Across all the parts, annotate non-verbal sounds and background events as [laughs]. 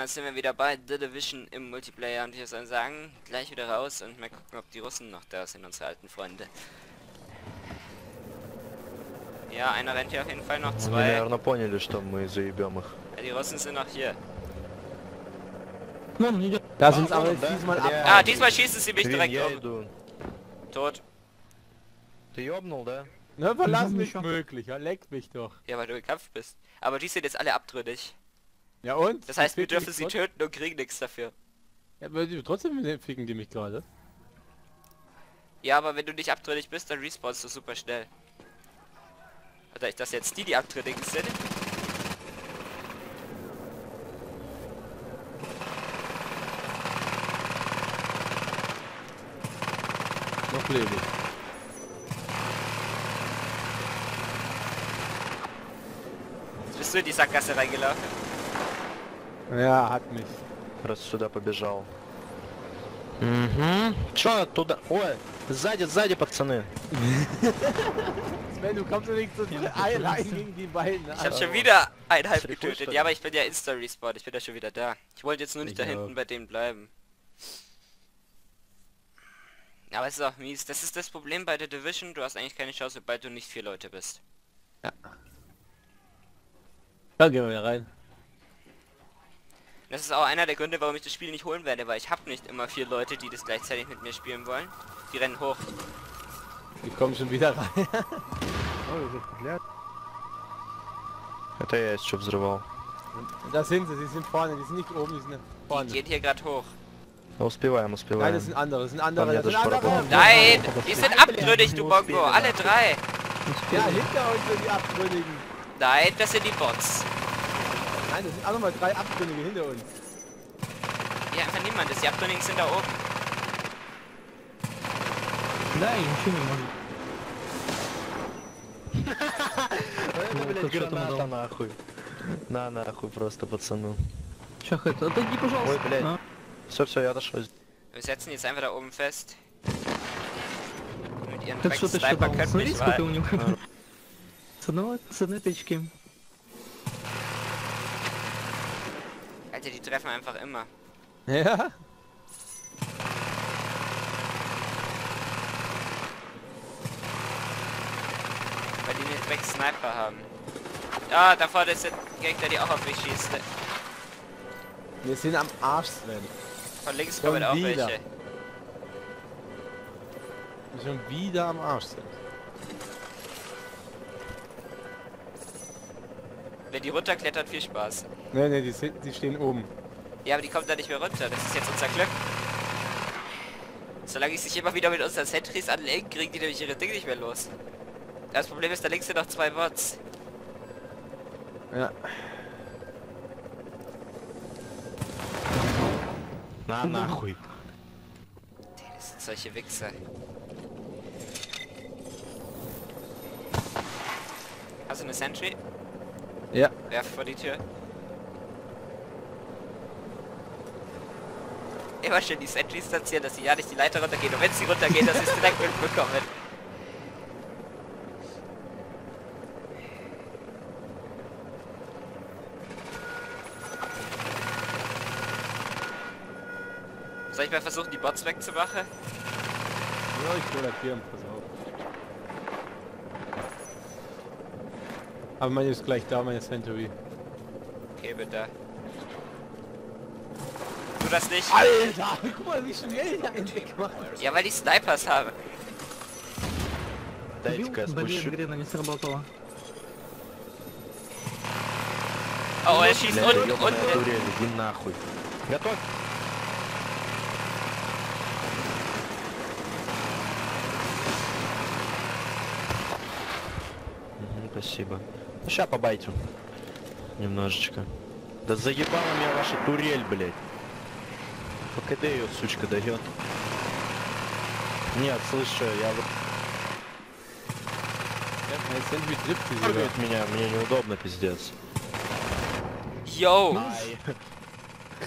dann sind wir wieder bei The Division im Multiplayer und ich soll sagen, gleich wieder raus und mal gucken, ob die Russen noch da sind, unsere alten Freunde. Ja, einer rennt hier auf jeden Fall noch zwei. Ja, die Russen sind noch hier. Da sind aber diesmal ab. Ah, diesmal schießen sie mich direkt um. Tot. Du jobnul, da? Ne, verlass mich möglich, leck mich doch. Ja, weil du gekämpft bist. Aber die sind jetzt alle abtrünnig. Ja und? Das heißt, wir dürfen sie töten und kriegen nichts dafür. Ja, aber die- trotzdem ficken die mich gerade. Ja, aber wenn du nicht abtrünnig bist, dann respawnst du super schnell. Oder ich das jetzt die, die abtrünnig sind? Noch lebe ich. Jetzt bist du in die Sackgasse reingelaufen. Ja, hat mich. Раз сюда побежал. Угу. Чё туда? Ой, сзади, сзади, пацаны. Sven, du kommst ja nicht zu allein gegen die beiden. Ich hab Ah. schon wieder eineinhalb Ist die getötet. Fußstelle? Ja, aber ich bin ja Insta-Respawn. Ich bin ja schon wieder da. Ich wollte jetzt nur nicht Ich da hinten auch. bei denen bleiben. Aber es ist auch mies. Das ist das Problem bei der Division. Du hast eigentlich keine Chance, sobald du nicht vier Leute bist. Da gehen wir wieder rein. Das ist auch einer der Gründe, warum ich das Spiel nicht holen werde, weil ich habe nicht immer vier Leute, die das gleichzeitig mit mir spielen wollen. Die rennen hoch. Ich komme schon wieder rein. [laughs] Это я еще взрывал. Da sind sie, sie sind vorne, die sind nicht oben, die sind Die vorne. gehen hier gerade hoch. Ну, Успеваем, Nein, успеваем. das sind andere, das sind andere, Bei mir das sind das andere. Sprung. Nein! Die sind abtrünnig, du Bongo! Alle drei! Ja, hinter uns sind die Abtrünnigen. Nein, das sind die Bots. Nein, das sind auch nochmal drei Abtrünnige hinter uns. Hier einfach niemand. Die Abtrünnigen sind da oben. И ничего не может. Это, блядь, граната нахуй. На нахуй просто, пацану. Чё, это? Отойди, пожалуйста. Ой, блядь. На. Все, все, я отошел. Wir setzen jetzt einfach da oben fest. Mit ihren Так что ты что Sniper там? können Смотри, mich сколько mal. у него. [laughs] [laughs] С одной тычки. Alter, die treffen einfach immer. Ja? Weil die nicht weg Sniper haben. Ah, da vorne sind Gegner, die auch auf mich schießen. Wir sind am Arsch, Sven. Von links Schon kommen auch welche. Schon wieder am Arsch sind. Wenn die runterklettert, viel Spaß. Ne, ne, die, die stehen oben. Ja, aber die kommen da nicht mehr runter. Das ist jetzt unser Glück. Solange ich sich immer wieder mit unseren Sentries anlege, kriegen die nämlich ihre Dinge nicht mehr los. Das Problem ist, da links sind noch zwei Mods. Ja. Na, hm. na, hui. Das sind solche Wichser. Hast du eine Sentry? Ja. Werf vor die Tür. Immer schön die Sentries platzieren, dass sie ja nicht die Leiter runtergehen. Und wenn sie runtergehen, dass sie es direkt mitbekommen. Soll ich mal versuchen, die Bots wegzumachen? Ja, ich will lackieren, pass auf. Aber meine ist gleich da, meine Century. Okay, bitte. Tu das nicht. Alter, guck mal, wie schnell der endlich gemacht Ja, weil die Snipers haben. Дайте-ка я Блин, спущу. грена не сработала. Oh, er schießt Бля, unten, ёбаная unten. дурель, иди нахуй. Готовь. Мгм, Спасибо. Сейчас побайтю. Немножечко. Да заебала меня ваша турель, блядь. По КД ее, сучка, дает. Нет, слышу, я вот... Сэндвич дрип меня, мне неудобно, пиздец. Йоу!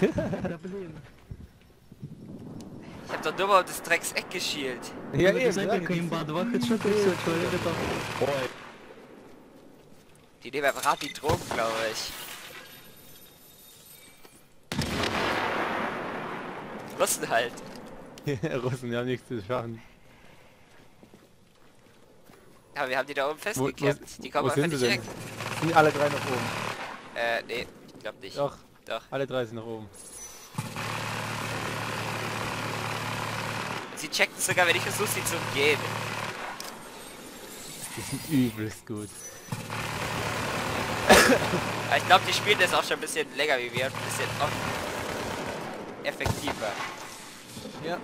[laughs] Да блин. Ich hab doch nur mal auf das Dreckseck geschielt. Ja, eben, ja, kein Bad, war jetzt schon so, Oi. Die nehmen einfach die Drogen, glaube ich. Russen halt. [laughs] Russen, die haben nichts zu schaffen. Aber wir haben die da oben wo- Die kommen einfach nicht weg. Sind alle drei nach oben? Äh, nee, ich glaub nicht. Doch, Doch. alle drei sind nach oben. Sie checken sogar, wenn ich versuche, sie zu umgehen. Die sind übelst gut. Ich glaube, die spielen das auch schon ein bisschen länger wie wir. Ein bisschen effektiver. Ja.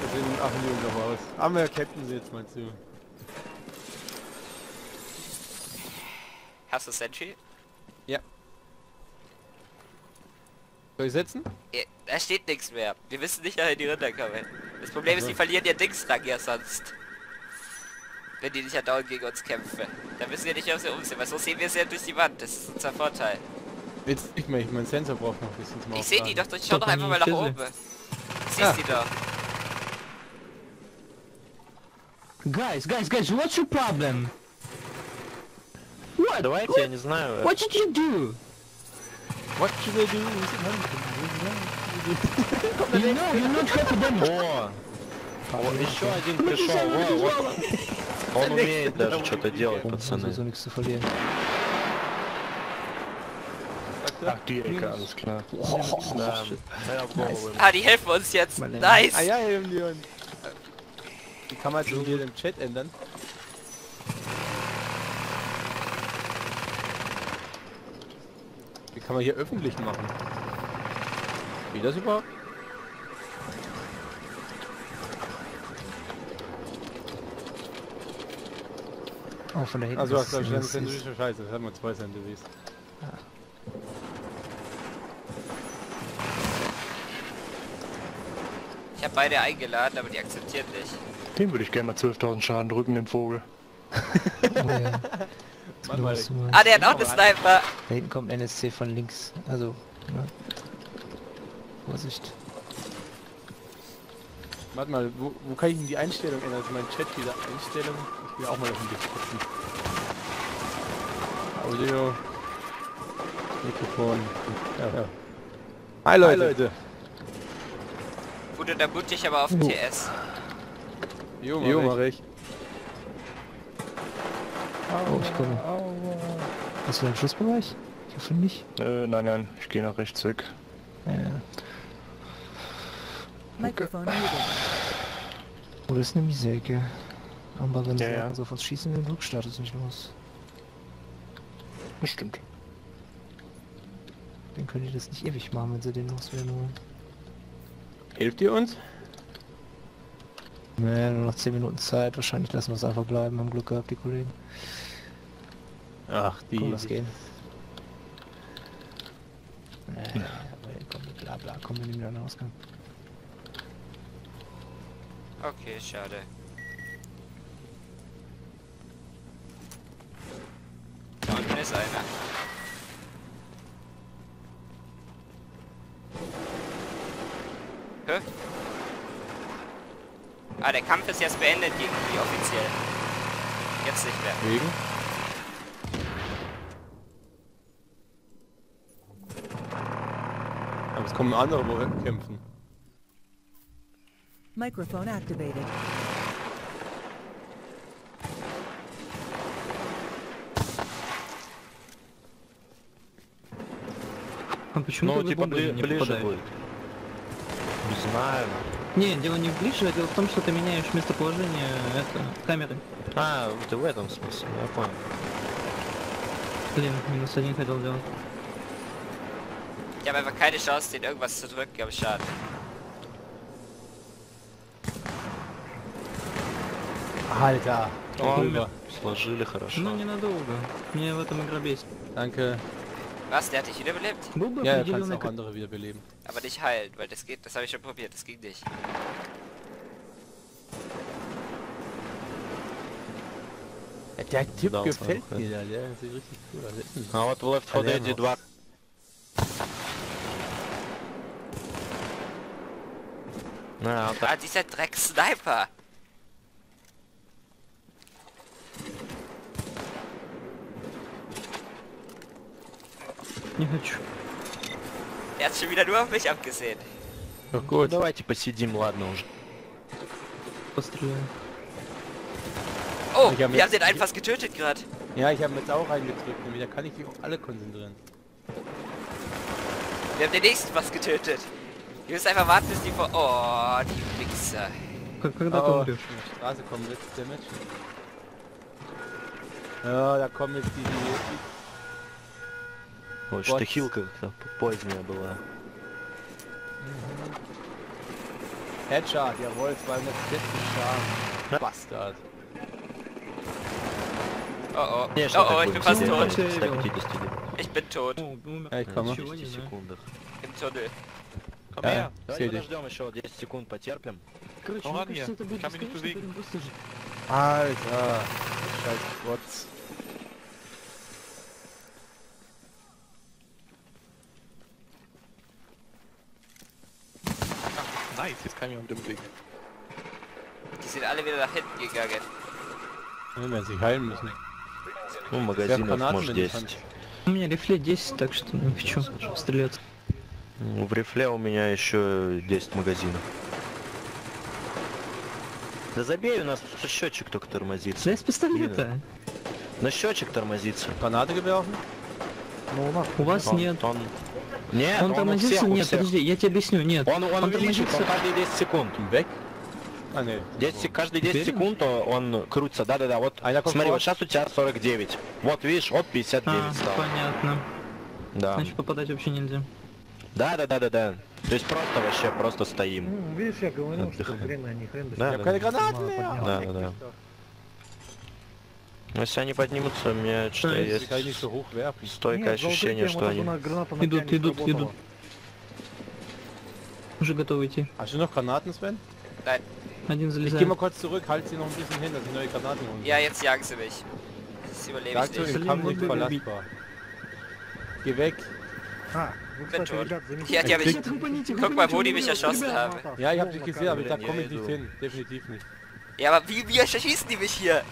Wir sind ach Minuten noch aus. Aber wir captain sie jetzt mal zu. Hast du Sentry? Soll ich setzen? Ja, Da steht nichts mehr. Wir wissen nicht, woher die Rinder kommen. Das Problem ist, die verlieren ihr Dings dann ja sonst Wenn die nicht ja dauernd gegen uns kämpfen. Dann müssen wir nicht auf sie umsehen, weil so sehen wir sie ja durch die Wand. Das ist unser Vorteil. Jetzt nicht mehr, ich mein Sensor braucht noch ein bisschen zum Ich sehe die doch, Aufladen. durch schau Doch, doch einfach mal an nach die oben. Schüssel. Du siehst Ja. die doch. Guys, guys, guys, what's your problem? What? Давайте, я не знаю. э, What did you do? What should I do? You know, you're not happy damage. О! О, еще один пришел. Во, вот. Он умеет даже что-то делать, пацаны. so nichts zu verlieren. Ach, die Ecke, alles klar. Да, ja, в голову. Ah, die helfen uns jetzt. Mal Nice. Ah ja, eben die und... Die kann man jetzt hier im Chat ändern. Wie kann man hier öffentlich machen? Wie das überhaupt? Oh, von der hinten. Also ist du es- das ist- ist schon scheiße, das haben wir zwei Sensories. Ich habe beide eingeladen, aber die akzeptieren nicht. Dem würde ich gerne mal 12.000 Schaden drücken, den Vogel. [laughs] Oh, ja. Du meinst. Ah, der hat auch eine Sniper. Da hinten kommt NSC von links. Also, ja. Vorsicht. Warte mal, wo, wo kann ich denn die Einstellung ändern? Also mein Chat wieder Einstellung. Ich will auch mal öffentlich gucken. Audio. Mikrofon. Ja, ja. Hi Leute. Hi Leute. Gut, und dann mute ich aber auf Oh. TS. Jo, mach, jo, mach ich. Oh, ich komme. Hast du einen Schussbereich? Ich hoffe nicht. Äh, nein, nein, ich gehe nach rechts weg. Ja. Microphone muted. Oh, das ist eine Ecke. Aber wenn Ja, sie ja. so Schießen den Rückstart ist nicht los. Das stimmt. Dann können die das nicht ewig machen, wenn sie den loswerden wollen. Hilft ihr uns? Nee, nur noch 10 Minuten Zeit. Wahrscheinlich lassen wir es einfach bleiben. Haben Glück gehabt, die Kollegen. Ach, die. Komm, lass gehen. Nee, aber komm, bla bla, komm, wir nehmen den Ausgang. Okay, schade. Da unten ist einer. Hä? Ah, der Kampf ist jetzt beendet gegen die offiziell. Jetzt nicht mehr. Wegen? Aber es kommen andere, wo kämpfen. Microphone activated. А почему Ну, типа, бли- не ближе попадаешь? будет. Не знаю. Не, дело не в ближе, а дело в том, что ты меняешь местоположение это, камеры. А, ты в этом смысле, я понял. Блин, минус один хотел делать. Habe einfach keine Chance, den irgendwas zu drücken, aber schade. Alter. О, Rüber. Сложили хорошо. Ну, ненадолго. Мне в этом игра бесит. Danke. Was, der hat dich wiederbelebt? Был бы Ja, du kannst определенный auch andere wiederbeleben. Aber nicht heilen, weil das geht, das habe ich schon probiert, das ging nicht. Ja, der Typ Da, gefällt auch, ja. mir, der, der sieht richtig cool aus. Der ist ein- А вот в Left 4 Алло. Dead 2 А, вот так. Ah, dieser Dreck-Sniper! Не хочу. Er hat schon wieder nur auf mich abgesehen. Doch Ну, gut. давайте посидим, ладно уже. Постреляю. Oh, Ich hab wir jetzt- haben den einen fast getötet gerade. Ja, ich habe jetzt auch reingedrückt. Und wieder kann ich mich auf alle konzentrieren. Wir haben den nächsten fast getötet. Wir müssen einfach warten, bis die vor... Oh, die Wichser. К- Когда ты Oh, умрешь? von der Straße kommen jetzt Damage. Ja, da kommen jetzt die, die Вот что хилка как-то поздняя была. Headshot, jawohl, 240 Schaden. Bastard. Oh oh. Nee, oh oh, ich bin fast tot. Ich bin tot. Эй, komm. секундах. Im Tunnel. Komm ja, her. Давай подождем еще 10 секунд, потерпим. Короче, ну, мне кажется, это будет бесконечно перебустыжить. А, это... Scheiße, вот. Jetzt kann ich mich unbedingt. Die sind alle wieder nach hinten gegangen. Ну, магазинов Granaten может in die 10. Hand? У меня рефле 10, так что не хочу стреляться. Ну, В рифле у меня еще 10 магазинов. Да забей, у нас счетчик только тормозится. Да из пистолета. На счетчик тормозится. Granate geworfen? У вас нет. Он... Нет, Он он у тормозится? всех, у Нет, всех. подожди, я тебе объясню, нет. Он, он Он увеличивается тормозится. каждые 10 секунд. Weg? Ah ne. 10, сек- каждые 10 Уверен? секунд он крутится. Да-да-да, вот А смотри, вот- сейчас у тебя 49. Вот видишь, вот 59 А, стало. понятно. Да. Значит, попадать вообще нельзя. Да-да-да-да-да. То есть просто вообще просто стоим. Ну, видишь, я говорил, что Отдыхаем. время не хрен Да, да. Да, да, да. Но Если они поднимутся, у меня что Да, есть стойкое ощущение, что они... Идут, идут, идут. Уже готовы идти. Hast du noch Granaten, Sven? Один Ich geh залезает. mal kurz zurück, halt sie noch ein bisschen hin, dass ich neue Granaten holen Ja, jetzt jagen sie mich. Das überlebe ich nicht. Kampf nicht verlassbar. Geh weg. А, ну, кстати, tot. Ja, die habe ich... Guck mal, wo die mich erschossen haben. Ja, ich hab dich gesehen, aber da komme ich nicht hin. Definitiv nicht. Ja, aber wie, wie schießen die mich hier?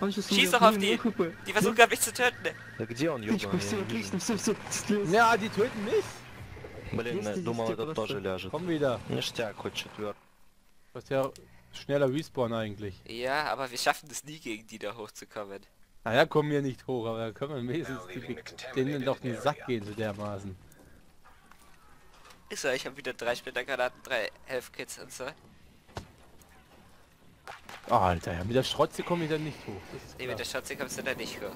Он сейчас Schieß умрет. doch auf Ну, die. ну, хп. Die versuchen gerade mich zu töten. Да где он, Птичку, ёбаный? все, Я не вижу. отлично, все, все, слез. Ja, die töten mich. Блин, Есть я здесь думал, типа этот просто. тоже ляжет. Komm wieder. Ништяк, хоть четвертый. Das ist ja schneller Respawn eigentlich. Ja, aber wir schaffen es nie, gegen die da hochzukommen. Naja, kommen wir nicht hoch, aber da können wir wenigstens die, denen doch den Sack gehen, so dermaßen. Ist ja, ich habe wieder drei Splittergranaten, drei Health-Kits und so. Alter, ja, mit der Schrotze komme ich dann nicht hoch. Nee, mit der Schatze kommst du da nicht hoch.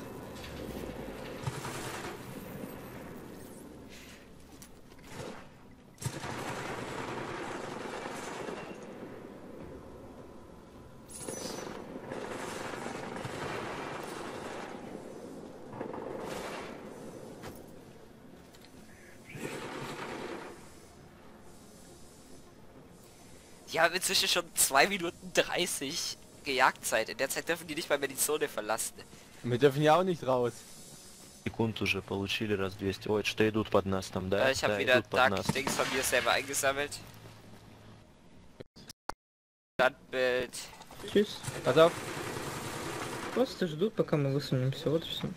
Haben inzwischen schon 2 Minuten 30 Gejagdzeit. In der Zeit dürfen die nicht mal mehr die Zone verlassen. Wir dürfen ja auch nicht raus. Секунд уже получили раз 200. Ой, что идут под нас там, да? Äh, ich habe да, wieder идут под нас. Dark Dings von mir selber eingesammelt. Standbild. Чуть. Pass auf. Просто ждут, пока мы высунемся, вот и все.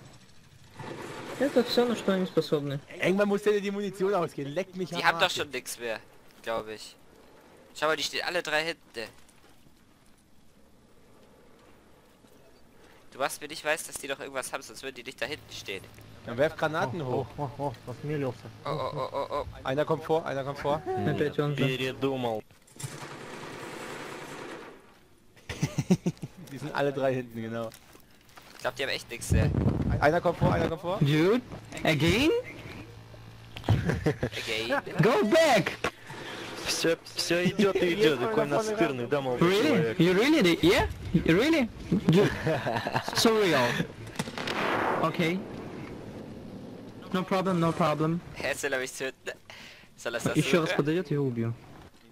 Это все, на что они способны. Irgendwann muss dir die Munition ausgehen. Leck mich Die am haben doch Arsch. schon nichts mehr, glaube ich. Schau mal, die stehen alle drei hinten. Du machst mir nicht weiß, dass die doch irgendwas haben, sonst würden die nicht da hinten stehen. Dann werf Granaten hoch. О, о, осмелился. Oh, oh, oh, oh, oh. Einer kommt vor, einer kommt vor. [laughs] Опять он же. Передумал. Die sind alle drei hinten, genau. Ich glaube, die haben echt nichts mehr. Einer kommt vor, einer kommt vor. Dude, again? Again. Go back! Все, все идет и идет, такой настырный, да, молодой Really? You really? did- Yeah? Really? Dude, so real. Okay. No problem, no problem. Er er Еще раз подойдет, я убью.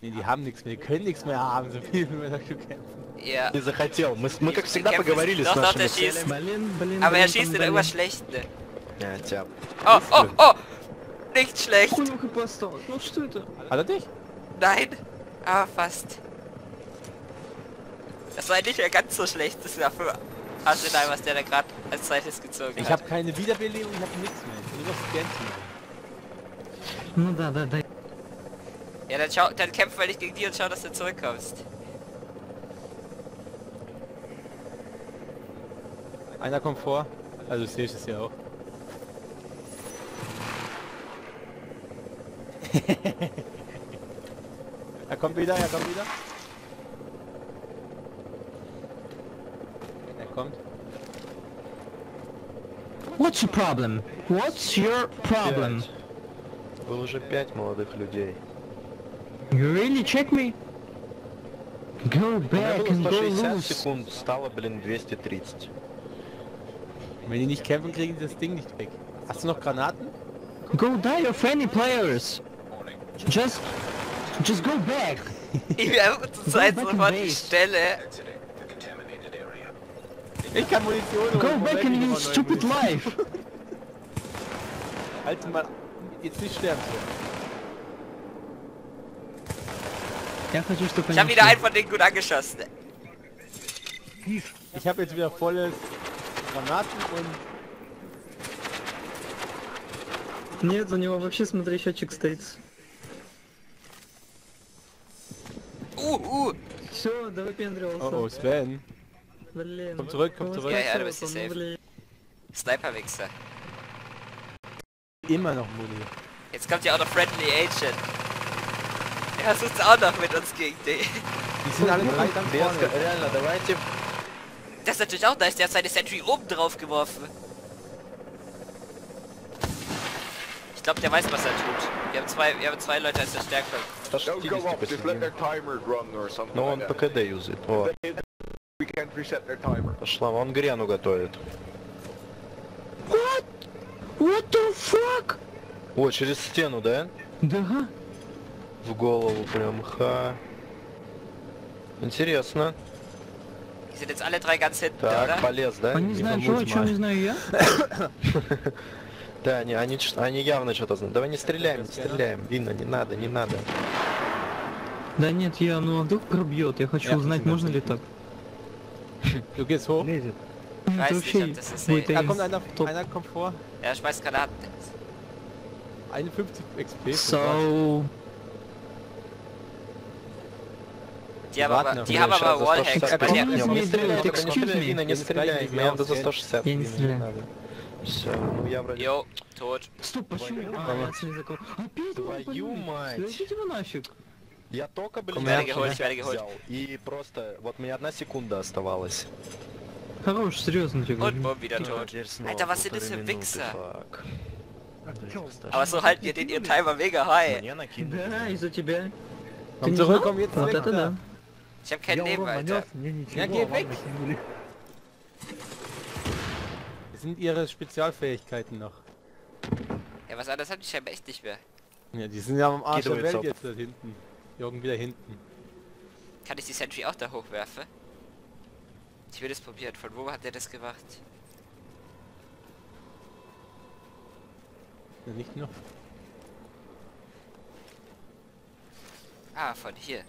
Nee, die haben nichts mehr, die können nichts mehr haben, so viel wie wir dafür kämpfen. Ja. Не захотел. Мы, мы как всегда поговорили с нашими целями. Блин, блин, Aber er блин, schießt там, in блин. irgendwas Schlecht, ne? А, тя. Oh, oh, oh! Nicht schlecht! Ну что это? Hat er dich? Nein, Ah, fast. Das war nicht mehr ganz so schlecht, das dafür. Also nein, was der da gerade als zweites gezogen ich hat. Ich habe keine Wiederbelebung, ich habe nichts mehr. Ich nur das Ganze. Nur hm, da, da, da. Ja, dann, schau, dann kämpf weil ich gegen die und schau, dass du zurückkommst. Einer kommt vor. Also sehe ich es ja auch. [laughs] er kommt wieder, er kommt wieder. Er kommt. What's your problem? What's your problem? Пять. Было уже пять молодых людей. You really check me? Go У меня back было and go 160 lose. секунд, стало, блин, 230. Wenn die nicht kämpfen, kriegen die das Ding nicht weg. Hast du noch Granaten? Go die of any players. Just, just go back. Ich will einfach zur Zeit back in sofort die base. Stelle. Ich kann Munition Go holen, back Moment, in ich your brauch neue stupid Munition. life. [laughs] Halt mal. Jetzt nicht sterben so. Я хочу, чтобы Ich habe wieder einen von denen gut angeschossen. Ich habe jetzt wieder volles Granaten und Нет, у него вообще, смотри, счетчик стоит. Uh, uh. Все, да выпендривался. Oh oh, Sven. Блин. Komm zurück, komm ну, zurück. Ja, ja, du спасибо, bist hier ну, safe. блин. Sniper-Wichser. Immer noch Muni. Jetzt kommt ja auch noch Friendly Agent. Er versucht auch noch mit uns gegen die. Die sind alle drei ganz Без- vorne. Реально, давайте... Das ist natürlich auch nice, der hat seine Sentry oben drauf geworfen. Glaube, der weiß, was er tut. Wir haben zwei, wir haben zwei Leute als Verstärkung. До Don't 60 go up, just let посидим. their timer run or something Но он like that. ПКД юзает. О, We can't reset their timer. пошла. Он грену готовит. What? What the fuck? О, через стену, да? Да. В голову прям, ха. Интересно. Die sind jetzt alle drei ganz hinten, Так, oder? полез, да? Они знают, что, о чем не знаю я? Да, они, они, они явно что-то знают. Давай не стреляем, не стреляем. Видно, не надо, не надо. Да нет, я, ну а вдруг пробьет, я хочу Ja, узнать, можно ли так. Du gehst hoch. Лезет. Это weiß nicht, вообще ob das ist. Da aim. kommt einer, Top. einer kommt vor. Er schmeißt Granaten. 51 XP. So, Die haben warten aber, die haben aber Wallhacks. 160 Weil der, Excuse. Не me, стреляй, не excuse стреляй, me. Вина, не Я не стреляй. надо за я 160. не Вина, стреляю. Все, ну я вроде... jo, tot. стоп, почему? Твою А, мать. я отсюда. Опять его Твою мать. Идите вы нафиг. Я только, блин, Коммерческая. я Geholt, ich werde geholt. взял. И просто, вот мне одна секунда оставалась. Хорош, серьезно тебе Und говорю. Bob wieder tot. Alter, was sind das für Wichser? Aber so halten den ihren Timer mega high. Мне накинули. Да, из-за тебя. Ты не знал? Вот это да. Ich kein Я Leben, урон Alter. нанес, мне ничего, а вам накинули. Sind ihre Spezialfähigkeiten noch. Ja, was anderes haben die scheinbar echt nicht mehr. Ja, die sind ja am Arsch der jetzt Welt jetzt da hinten. Jürgen wieder hinten. Kann ich die Sentry auch da hochwerfen? Ich will das probieren. Von wo hat der das gemacht? Ja, nicht noch. Ah, von hier.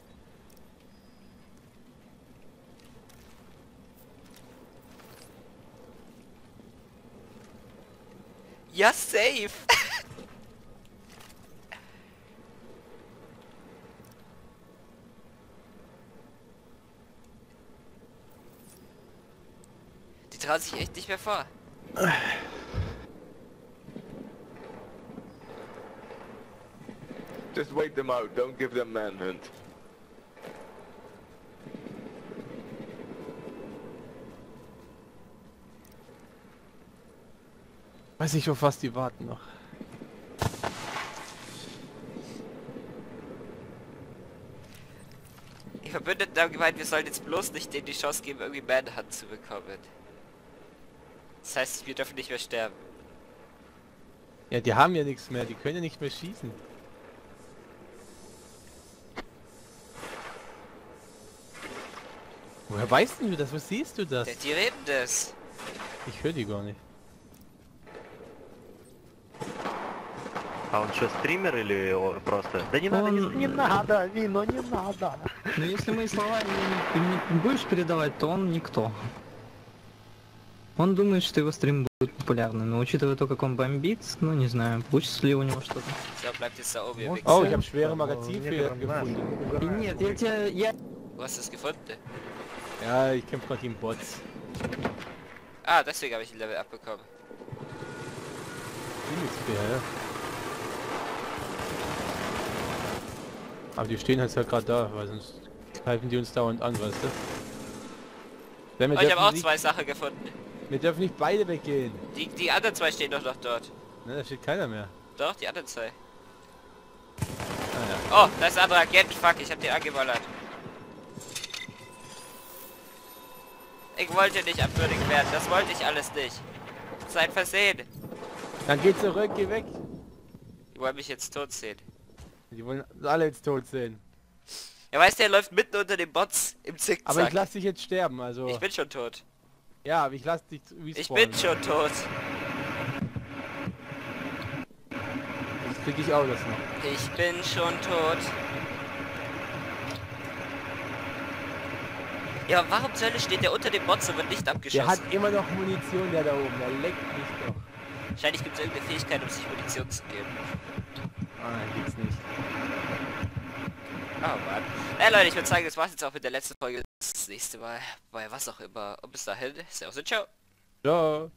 Ja, safe. [laughs] Die trauen sich echt nicht mehr vor. Just wait them out, don't give them manhunt. Weiß nicht, auf was die warten noch. Die Verbündeten haben gemeint, wir sollen jetzt bloß nicht denen die Chance geben, irgendwie Manhunt zu bekommen. Das heißt, wir dürfen nicht mehr sterben. Ja, die haben ja nichts mehr. Die können ja nicht mehr schießen. Woher weißt denn du das? Wo siehst du das? Die reden das. Ich höre die gar nicht. А он что, стример или о, просто? Да не надо, не, Он- не надо, Вино, не надо. Но если мои слова не, не будешь передавать, то он никто. Он думает, что его стрим будет популярным, но учитывая то, как он бомбит, ну не знаю, получится ли у него что-то. So, bleibt jetzt da oben, ihr Oh, ich habe schwere Magazinfehler gefunden. Нет, я тебя... Я... Wo hast du es gefunden? Ja, ich kämpfe gerade gegen Bots. Ah, deswegen habe ich ein Level abbekommen. Himmelsfehler, Aber die stehen halt halt gerade da, weil sonst greifen die uns dauernd an, weißt du? Denn wir, Oh, ich habe auch nicht, zwei Sachen gefunden. wir dürfen nicht beide weggehen. Die, die anderen zwei stehen doch noch dort. Ne, da steht keiner mehr. Doch, die anderen zwei. Ah, Oh, da ist ein anderer Agent. Fuck, ich hab den angeballert. Ich wollte nicht abwürdig werden. Das wollte ich alles nicht. Das ist ein Versehen. ja. Dann geh zurück, geh weg. Die wollen mich jetzt tot sehen. Die wollen alle jetzt tot sehen. Ja, weißt du, er läuft mitten unter den Bots im Aber Zickzack. ich lass dich jetzt sterben, also... Ich bin schon tot. ja, aber ich lass dich Ich bin schon tot. Das krieg ich auch das noch. Ich bin schon tot. Ja, warum zur Hölle steht der unter dem Bots und wird nicht Der abgeschossen? hat immer noch Munition, der da oben. Der leckt mich doch. Wahrscheinlich gibt es irgendeine Fähigkeit, um sich Munition zu geben. Ah, gibt's nicht. Oh Mann. Na Leute, ich würde sagen, das war's jetzt auch mit der letzten Folge. Das nächste Mal bei was auch immer. Und bis dahin, Servus und ciao. Ciao.